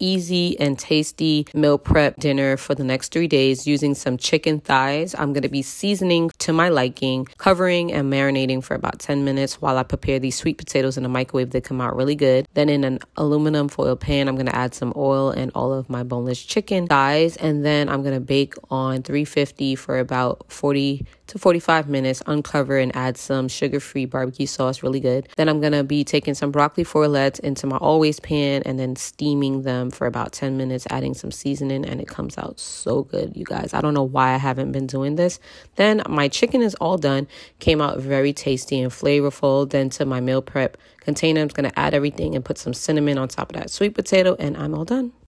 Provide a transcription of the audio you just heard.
easy and tasty meal prep dinner for the next three days using some chicken thighs. I'm going to be seasoning to my liking, covering and marinating for about 10 minutes while I prepare these sweet potatoes in the microwave. They come out really good. Then in an aluminum foil pan, I'm going to add some oil and all of my boneless chicken thighs. And then I'm going to bake on 350 for about 40 to 45 minutes, uncover and add some sugar free barbecue sauce, really good. Then I'm gonna be taking some broccoli florets into my always pan and then steaming them for about 10 minutes, adding some seasoning, and it comes out so good, you guys. I don't know why I haven't been doing this. Then my chicken is all done, came out very tasty and flavorful. Then to my meal prep container, I'm gonna add everything and put some cinnamon on top of that sweet potato, and I'm all done.